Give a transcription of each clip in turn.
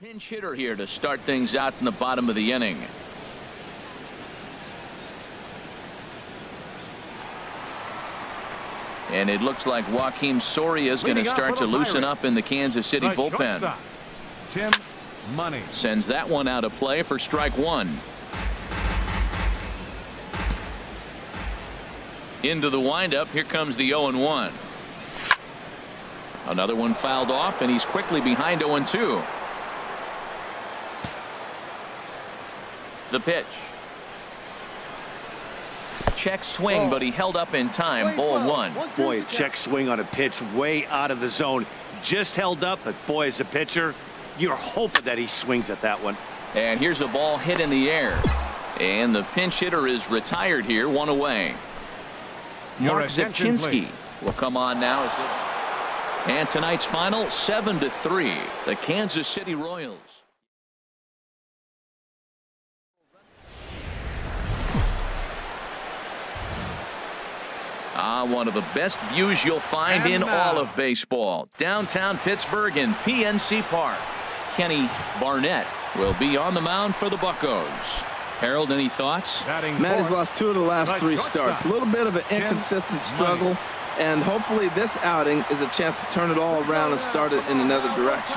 pinch hitter here to start things out in the bottom of the inning. And it looks like Joakim Soria is going to start to loosen up in the Kansas City bullpen. Tim Money. Sends that one out of play for strike one. Into the windup. Here comes the 0 1. Another one fouled off, and he's quickly behind 0 2. The pitch. Check swing, but he held up in time. Ball one. Boy, a check swing on a pitch way out of the zone. Just held up, but boy, as a pitcher, you're hoping that he swings at that one. And here's a ball hit in the air. And the pinch hitter is retired here, one away. Your Mark attention, Zipchinski please. will come on now. And tonight's final, 7 to 3. The Kansas City Royals. Ah, one of the best views you'll find And in now- all of baseball. Downtown Pittsburgh in PNC Park. Kenny Barnett will be on the mound for the Buccos. Harold, any thoughts? Batting Matt has lost two of the last three starts. A little bit of an inconsistent struggle, and hopefully this outing is a chance to turn it all around and start it in another direction.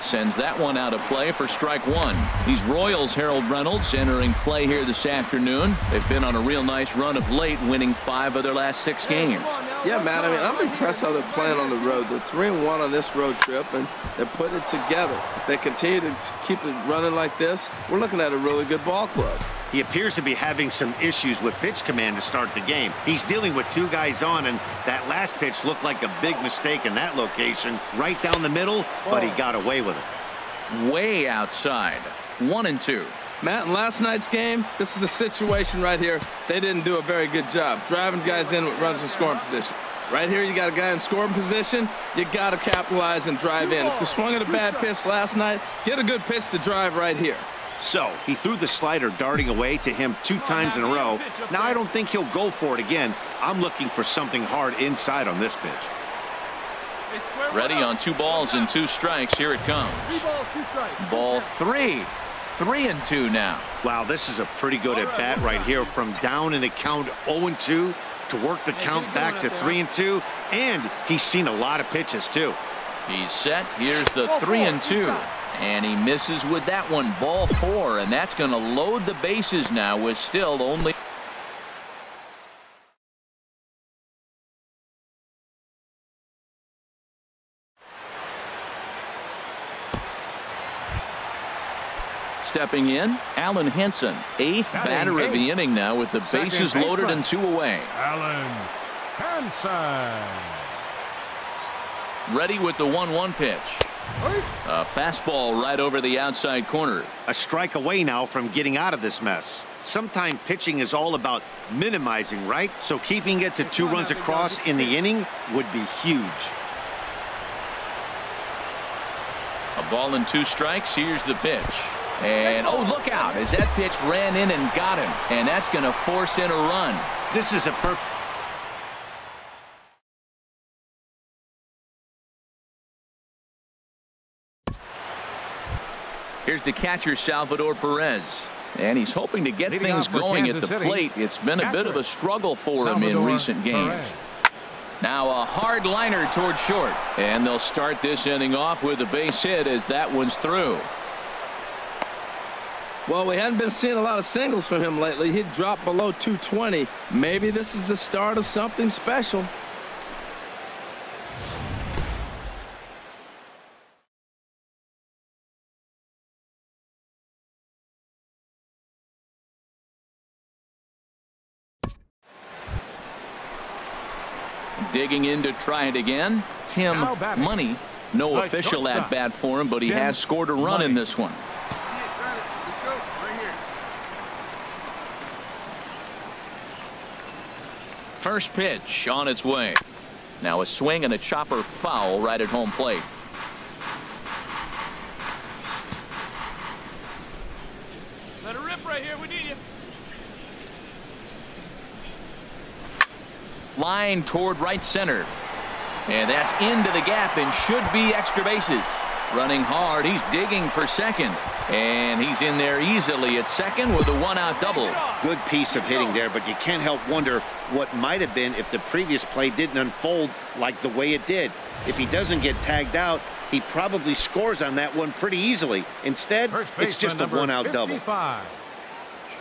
Sends that one out of play for strike one. These Royals, Harold Reynolds, entering play here this afternoon. They've been on a real nice run of late, winning five of their last six games. Yeah, Matt. I mean, I'm impressed how they're playing on the road. They're three and one on this road trip, and they're putting it together. If they continue to keep it running like this, we're looking at a really good ball club. He appears to be having some issues with pitch command to start the game. He's dealing with two guys on, and that last pitch looked like a big mistake in that location, right down the middle, but he oh. got away with it. Way outside. One and two. Matt, in last night's game, this is the situation right here. They didn't do a very good job driving guys in with runners in scoring position. Right here, you got a guy in scoring position. You got to capitalize and drive in. If you swung at a bad pitch last night, get a good pitch to drive right here. So he threw the slider darting away to him two times in a row. Now I don't think he'll go for it again. I'm looking for something hard inside on this pitch. Ready on two balls and two strikes. Here it comes. Ball three. Three and two now. Wow, this is a pretty good at bat right here from down in the count 0 and 2 to work the count back to 3 and 2. And he's seen a lot of pitches too. He's set. Here's the three and two. And he misses with that one. Ball four. And that's going to load the bases now with still only. Stepping in, Alan Henson, eighth batter of the inning now with the Second bases loaded and two away. Alan Hansen. Ready with the 1-1 pitch. A fastball right over the outside corner. A strike away now from getting out of this mess. Sometimes pitching is all about minimizing, right? So keeping it to two runs across in the inning would be huge. A ball and two strikes. Here's the pitch. And oh, look out as that pitch ran in and got him. And that's going to force in a run. This is a perfect. Here's the catcher, Salvador Perez. And he's hoping to get Leading things off for going at the City, plate. It's been a bit of a struggle for him in recent games. Perez. Now a hard liner toward short. And they'll start this inning off with a base hit as that one's through. Well, we hadn't been seeing a lot of singles from him lately. He'd dropped below 220. Maybe this is the start of something special. Digging in to try it again. Tim Money. No The official shortstop, at bat for him, but he Tim has scored a run in this one. First pitch on its way. Now a swing and a chopper foul right at home plate. Let it rip right here. We need you. Line toward right center. And that's into the gap and should be extra bases. Running hard. He's digging for second. And he's in there easily at second with a one-out double. Good piece of hitting there, but you can't help wonder what might have been if the previous play didn't unfold like the way it did. If he doesn't get tagged out, he probably scores on that one pretty easily. Instead, it's just a one-out double. 55,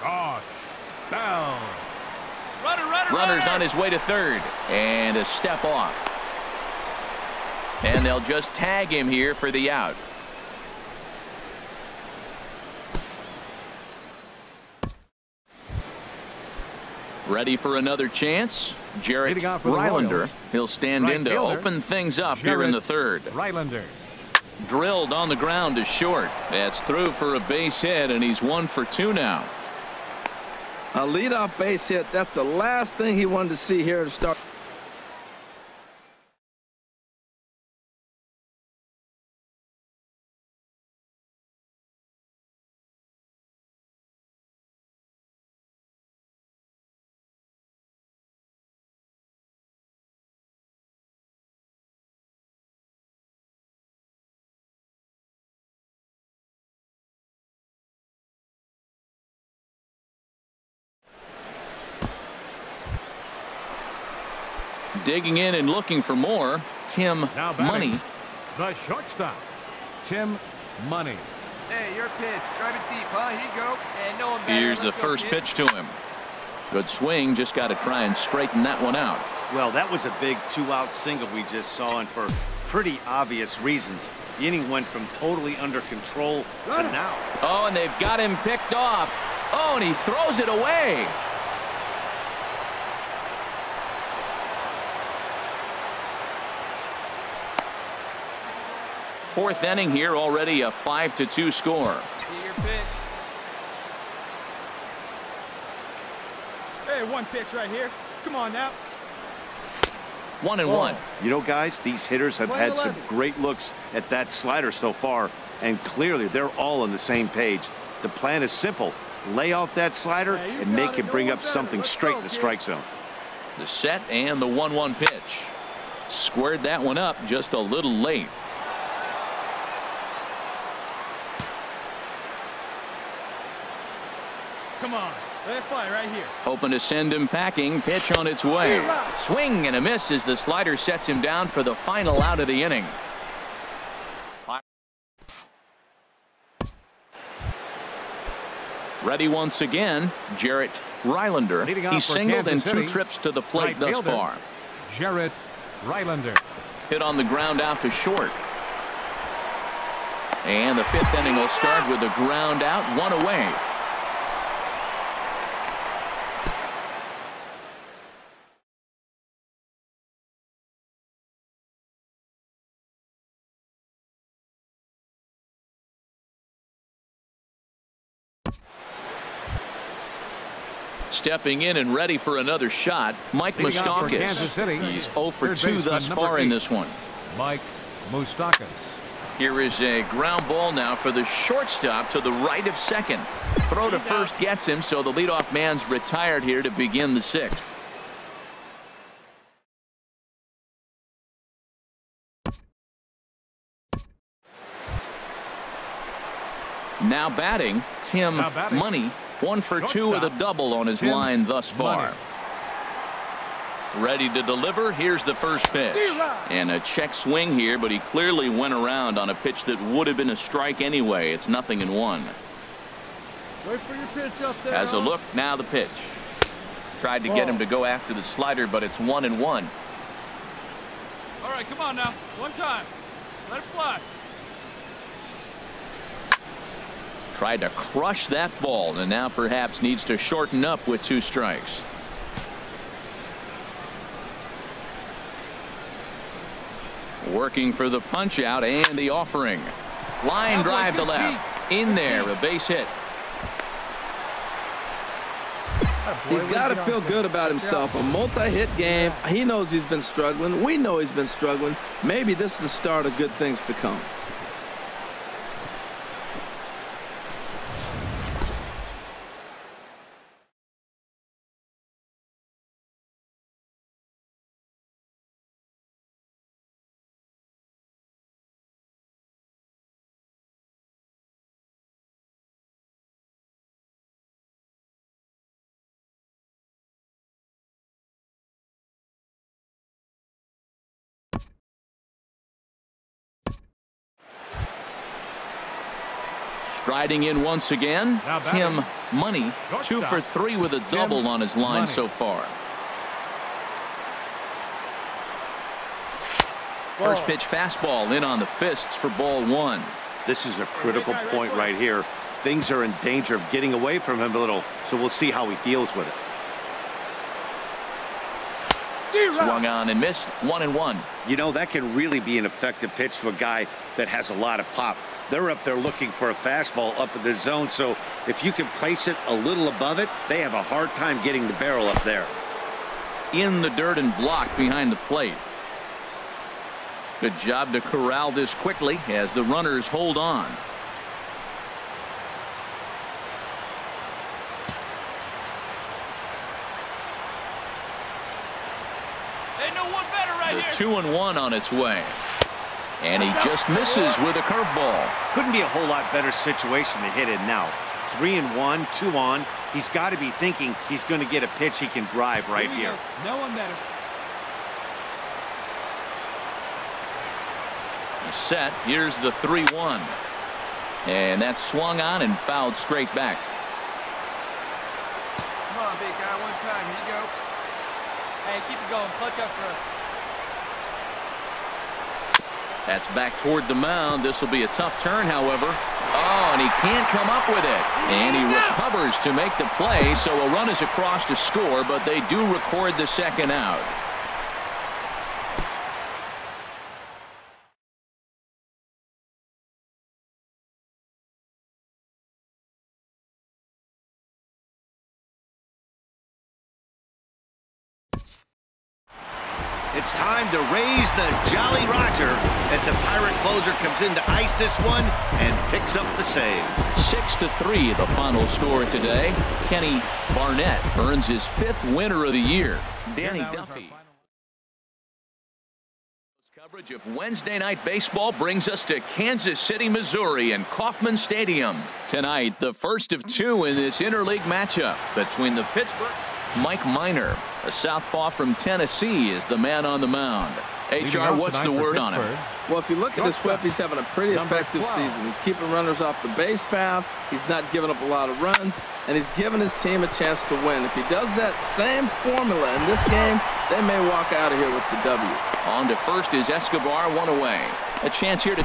Josh Bell. Runner, runner, Runner's runner. on his way to third. And a step off. And they'll just tag him here for the out. Ready for another chance? Jarrett Leading off for the Rylander. He'll stand Right in to fielder, open things up here in the third. Rylander. Drilled on the ground to short. That's through for a base hit, and he's one for two now. A leadoff base hit. That's the last thing he wanted to see here to start. Digging in and looking for more. Tim Now Money. The shortstop, Tim Money. Hey, your pitch. Drive it deep, huh? Here you go. And no one better. Here's the Let's go, first kid. pitch to him. Good swing. Just got to try and straighten that one out. Well, that was a big two-out single we just saw, and for pretty obvious reasons. The inning went from totally under control to now. Oh, and they've got him picked off. Oh, and he throws it away. Fourth inning here, already a 5 to 2 score. Your pitch. Hey, one pitch right here. Come on now. One and oh. one. You know, guys, these hitters have had some great looks at that slider so far, and clearly they're all on the same page. The plan is simple. Lay off that slider and make him bring up something straight in the strike zone. The set and the 1 1 pitch. Squared that one up just a little late. Come on. Let it fly right here. Hoping to send him packing. Pitch on its way. Swing and a miss as the slider sets him down for the final out of the inning. Ready once again, Jarrett Rylander. Leading off He's singled in two trips to the plate right thus far. Jarrett Rylander. Hit on the ground out to short. And the fifth inning will start with a ground out, one away. Stepping in and ready for another shot, Mike Leading off for Kansas City, Moustakas. He's 0 for third 2 thus far in this one. Mike Moustakas. Here is a ground ball now for the shortstop to the right of second. Throw to first gets him, so the leadoff man's retired here to begin the sixth. Now batting, Tim Now batting. Money, one for two with a double on his line thus far. Ready to deliver. Here's the first pitch. And a check swing here, but he clearly went around on a pitch that would have been a strike anyway. It's nothing in one. Wait for your pitch up there. As a look, now the pitch. Tried to get him to go after the slider, but it's one and one. All right, come on now. One time. Let it fly. Tried to crush that ball, and now perhaps needs to shorten up with two strikes. Working for the punch out and the offering. Line drive to left. In there, a base hit. He's got to feel good about himself. A multi-hit game. He knows he's been struggling. We know he's been struggling. Maybe this is the start of good things to come. Striding in once again, Now batting. Tim Money, two for three with a Tim double on his line Money. so far. First pitch fastball in on the fists for ball one. This is a critical point right here. Things are in danger of getting away from him a little, so we'll see how he deals with it. Swung on and missed, one and one. You know, that can really be an effective pitch to a guy that has a lot of pop. They're up there looking for a fastball up in the zone, so if you can place it a little above it, they have a hard time getting the barrel up there. In the dirt and blocked behind the plate. Good job to corral this quickly as the runners hold on. Ain't no one better right The here. Two and one on its way. And he just misses with a curveball. Couldn't be a whole lot better situation to hit in now. Three and one, two on. He's got to be thinking he's going to get a pitch he can drive right here. No one better. He's set. Here's the 3-1. And that swung on and fouled straight back. Come on, big guy, one time. Here you go. Hey, keep it going. Clutch up for us. That's back toward the mound. This will be a tough turn, however. Oh, and he can't come up with it. And he recovers to make the play, so a run is across to score, but they do record the second out. It's time to raise the Jolly Roger as the Pirate closer comes in to ice this one and picks up the save. Six to three, the final score today. Kenny Barnett earns his fifth winner of the year. Danny Here now is our Duffy. Coverage of Wednesday night baseball brings us to Kansas City, Missouri and Kauffman Stadium. Tonight, the first of two in this interleague matchup between the Pittsburgh Mike Minor, a southpaw from Tennessee, is the man on the mound. HR, what's the word on him? Well, if you look at his Shortstop. whip, he's having a pretty Number effective 12. season. He's keeping runners off the base path. He's not giving up a lot of runs, and he's giving his team a chance to win. If he does that same formula in this game, they may walk out of here with the W. On to first is Escobar, one away. A chance here to.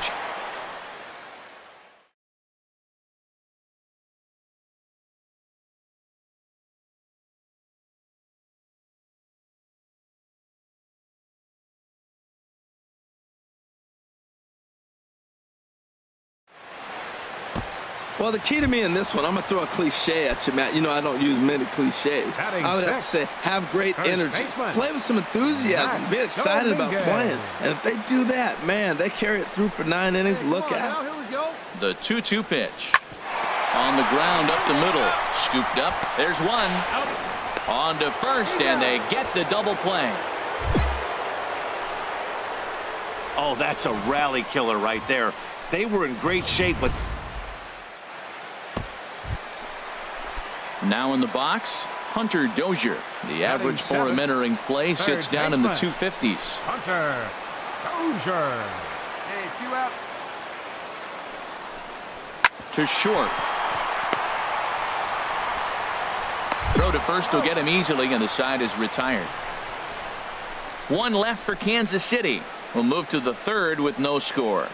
Well, the key to me in this one, I'm going to throw a cliche at you, Matt. You know I don't use many cliches. Batting I would have to say, have great First energy. baseman. Play with some enthusiasm. Matt Be excited about Dominguez. playing. And if they do that, man, they carry it through for nine innings. Hey, Look come on out. now, here we go. The 2-2 pitch. On the ground up the middle. Scooped up. There's one. On to first, and they get the double play. Oh, that's a rally killer right there. They were in great shape, but Now in the box, Hunter Dozier. The average for him seven. entering play sits down in the 250s. Hunter Dozier. Hey, two out. To short. Throw to first will get him easily, and the side is retired. One left for Kansas City. We'll move to the third with no score.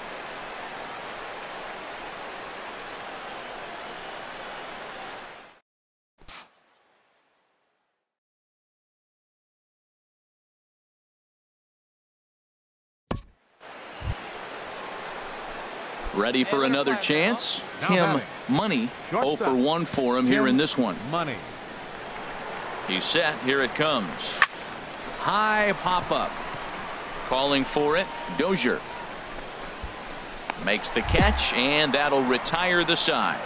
Ready for another chance? Tim. Money 0 for 1 for him here in this one. Money. He's set. Here it comes. High pop up. Calling for it. Dozier. Makes the catch, and that'll retire the side.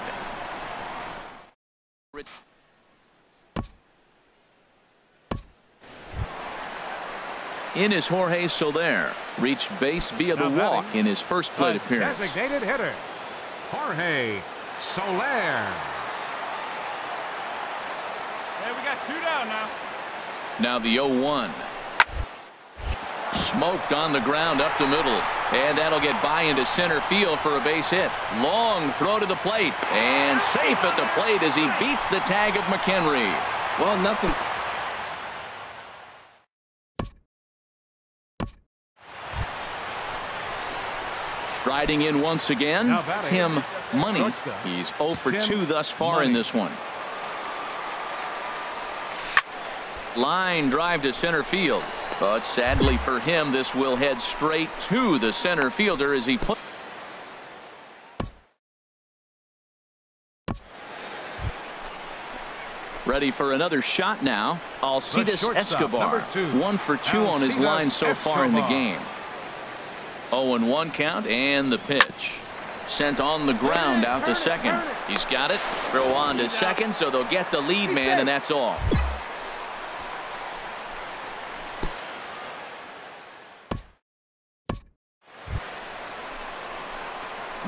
In is Jorge Soler. Reached base via the Now walk in his first plate appearance. Designated hitter. Jorge Soler. Hey, we got two down now. Now the 0-1. Smoked on the ground up the middle. And that'll get by into center field for a base hit. Long throw to the plate. And safe at the plate as he beats the tag of McHenry. Well, nothing. Striding in once again, Tim Money. He's 0 for Tim 2 thus far in this one. Line drive to center field. But sadly for him, this will head straight to the center fielder as he put. Ready for another shot now. Alcides Escobar. One for two on his line so far in the game. 0-1 count and the pitch. Sent on the ground out to second. He's got it. Throw on to second, so they'll get the lead man, and that's all.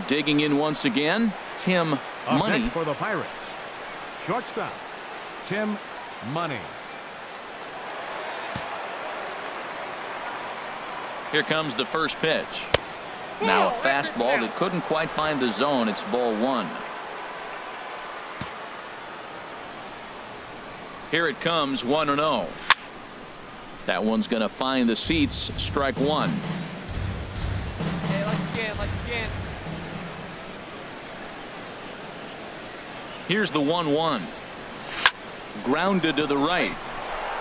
Digging in once again, Tim Money. for the Pirates. Shortstop, Tim Money. Here comes the first pitch. Now a fastball that couldn't quite find the zone. It's ball one. Here it comes 1 0. That one's going to find the seats. Strike one. Hey, like again, like again. Here's the 1 1. Grounded to the right.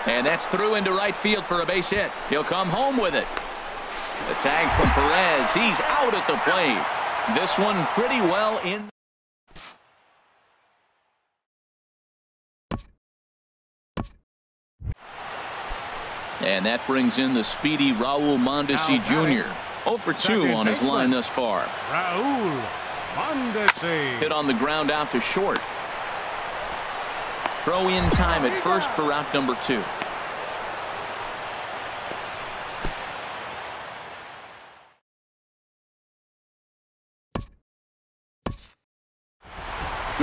And that's through into right field for a base hit. He'll come home with it. The tag from Perez. He's out at the plate. This one pretty well in. And that brings in the speedy Raul Mondesi Jr. 0 for 2 second on his line thus far. Raul Mondesi. Hit on the ground out to short. Throw in time at first for route number two.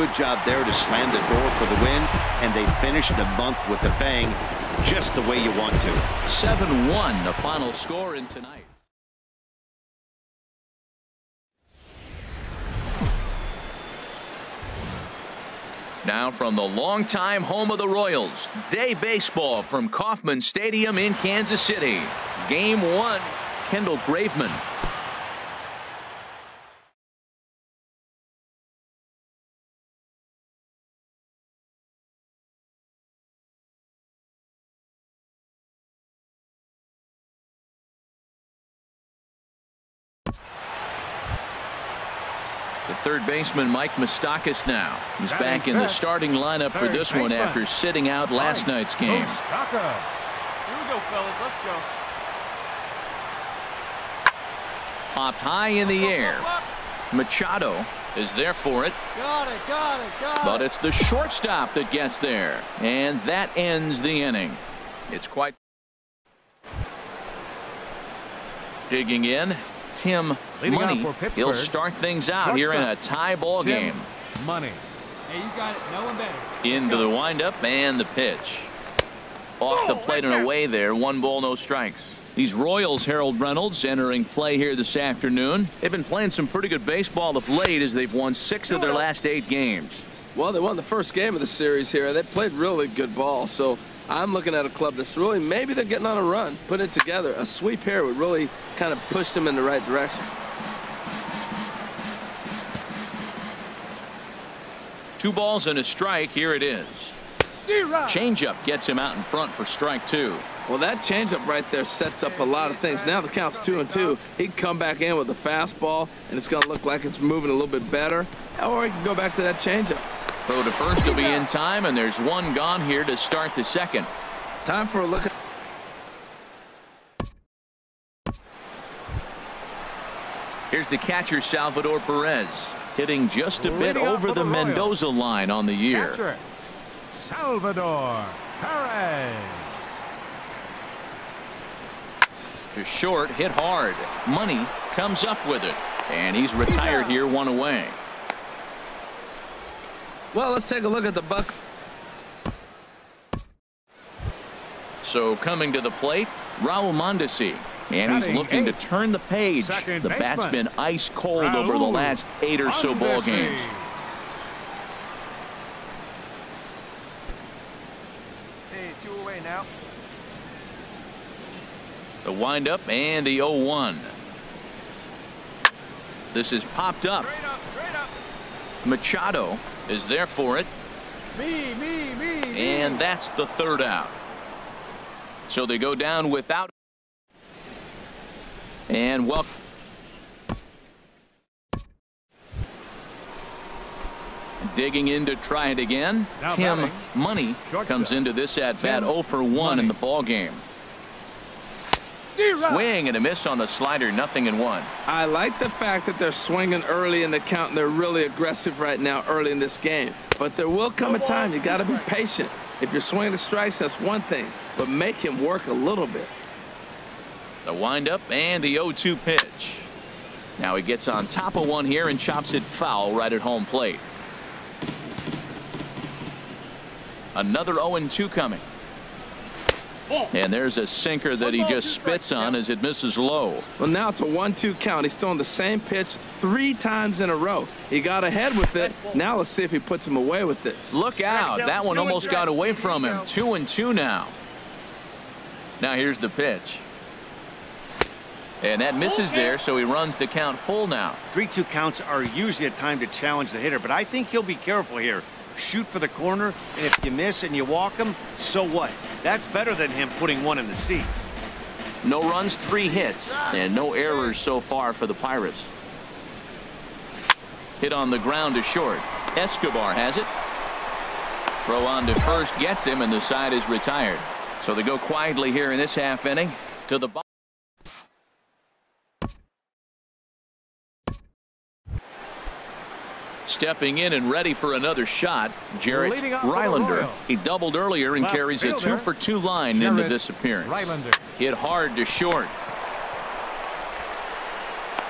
Good job there to slam the door for the win, and they finished the month with a bang, just the way you want to. 7-1 the final score in tonight. Now from the longtime home of the Royals, day baseball from Kauffman Stadium in Kansas City. Game one, Kendall Graveman. Third baseman, Mike Moustakas now. He's back in the starting lineup for this one after sitting out last night's game. Here we go, fellas. Let's go. Popped high in the air. Machado is there for it, Got it, got it, got but it's the shortstop that gets there. And that ends the inning. It's quite. Digging in, Tim Leading Money. for He'll start things out here in a tie ball Tim game. Money. Hey, you got it. No one better. Into the windup and the pitch. Off the oh, plate and away there. One ball, no strikes. These Royals, Harold Reynolds, entering play here this afternoon. They've been playing some pretty good baseball of late as they've won six of their last eight games. Well, they won the first game of the series here. They played really good ball. So I'm looking at a club that's really maybe they're getting on a run. Putting it together. A sweep here would really kind of push them in the right direction. Two balls and a strike. Here it is. Changeup gets him out in front for strike two. Well, that changeup right there sets up a lot of things. Now the count's two and two. He can come back in with a fastball, and it's going to look like it's moving a little bit better. Or he can go back to that changeup. Throw to first will be in time, and there's one gone here to start the second. Time for a look at. Here's the catcher, Salvador Perez, hitting just a bit over the the Mendoza line on the year. Salvador Perez. to short, hit hard. Money comes up with it, and he's retired here, one away. Well, let's take a look at the Buck. So coming to the plate, Raul Mondesi. And he's looking to turn the page. The bat's been ice cold over the last eight or so ball games. Hey, two away. The windup and the 0-1. This is popped up. Straight up, straight up. Machado is there for it. Me, me, me. me. And that's the third out. So they go down without. And well. Digging in to try it again. Now Tim batting. Money Shortstop. comes into this at bat Tim 0 for 1 Money. in the ball game. Swing and a miss on the slider, nothing in one. I like the fact that they're swinging early in the count and they're really aggressive right now early in this game. But there will come a time you got to be patient. If you're swinging the strikes, that's one thing, but make him work a little bit. The windup and the 0-2 pitch. Now he gets on top of one here and chops it foul right at home plate. Another 0-2 coming. And there's a sinker that he just spits on as it misses low. Well, now it's a one-two count. He's throwing the same pitch three times in a row. He got ahead with it. Now let's see if he puts him away with it. Look out. That one almost got away from him. Two and two now. Now here's the pitch. And that misses there, so he runs the count full now. 3-2 counts are usually a time to challenge the hitter, but I think he'll be careful here. Shoot for the corner, and if you miss and you walk him, so what? That's better than him putting one in the seats. No runs, three hits, and no errors so far for the Pirates. Hit on the ground to short. Escobar has it. Throw on to first gets him, and the side is retired. So they go quietly here in this half inning to the bottom. Stepping in and ready for another shot, Jarrett Leading off for the Rylander. He doubled earlier and Left carries a two for two line into Jarrett this appearance. Rylander. Hit hard to short.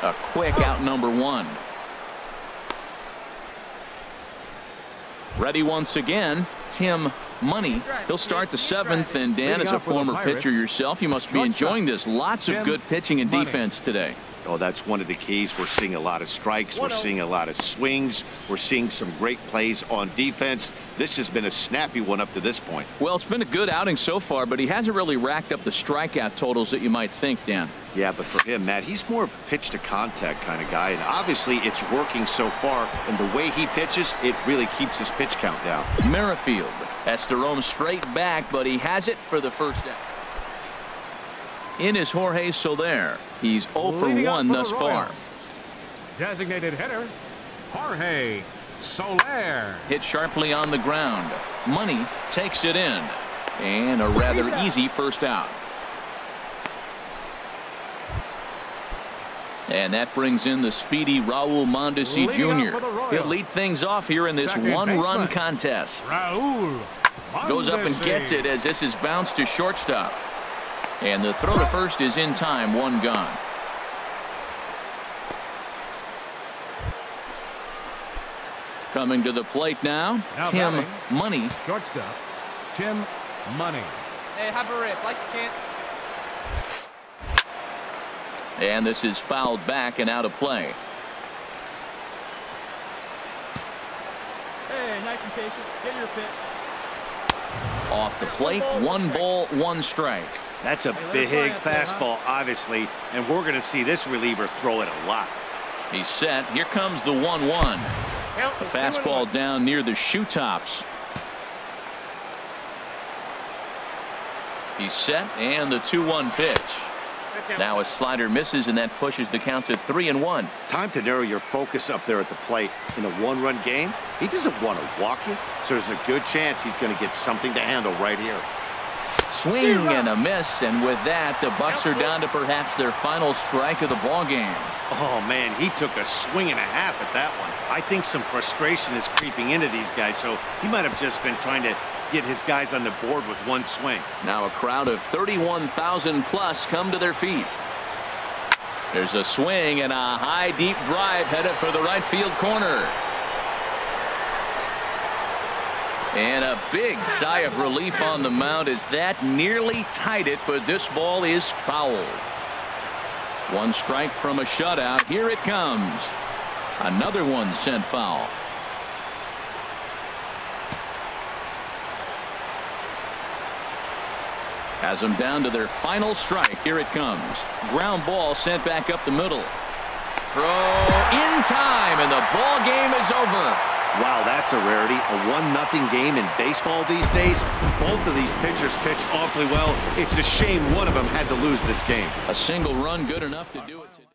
A quick out number one. Ready once again, Tim Money. He'll start the seventh, and Dan, as a off for the former pitcher yourself, you must be enjoying this. Lots of good pitching and defense today. Oh, that's one of the keys. We're seeing a lot of strikes. We're seeing a lot of swings. We're seeing some great plays on defense. This has been a snappy one up to this point. Well, it's been a good outing so far, but he hasn't really racked up the strikeout totals that you might think, Dan. Yeah, but for him, Matt, he's more of a pitch to contact kind of guy. And obviously, it's working so far. And the way he pitches, it really keeps his pitch count down. Merrifield has to roam straight back, but he has it for the first out. In is Jorge Soler. He's 0 for Leading 1 for thus far. Designated hitter, Jorge Soler. Hit sharply on the ground. Money takes it in. And a rather easy first out. And that brings in the speedy Raul Mondesi Leading Jr. for the Royals. He'll lead things off here in this one-run contest. Raul Goes up and gets it as this is bounced to shortstop. And the throw to first is in time, one gone. Coming to the plate now, Now Tim batting. Money. Shortstop, Tim Money. Hey, have a rip like you can't. And this is fouled back and out of play. Hey, nice and patient. Get your pick. Off the plate, one ball, one strike. That's a big fastball, obviously, and we're going to see this reliever throw it a lot. He's set. Here comes the 1 1. A fastball down near the shoe tops. He's set and the 2 1 pitch. Now a slider misses and that pushes the count to 3 and 1. Time to narrow your focus up there at the plate. In a one-run game, he doesn't want to walk you, so there's a good chance he's going to get something to handle right here. Swing and a miss, and with that, the Bucs are down to perhaps their final strike of the ball game. Oh, man, he took a swing and a half at that one. I think some frustration is creeping into these guys, so he might have just been trying to get his guys on the board with one swing. Now a crowd of 31,000 plus come to their feet. There's a swing and a high deep drive headed for the right field corner. And a big sigh of relief on the mound as that nearly tied it, but this ball is foul. One strike from a shutout. Here it comes. Another one sent foul. Has them down to their final strike. Here it comes. Ground ball sent back up the middle. Throw in time, and the ball game is over. Wow, that's a rarity. A one-nothing game in baseball these days. Both of these pitchers pitched awfully well. It's a shame one of them had to lose this game. A single run good enough to do it.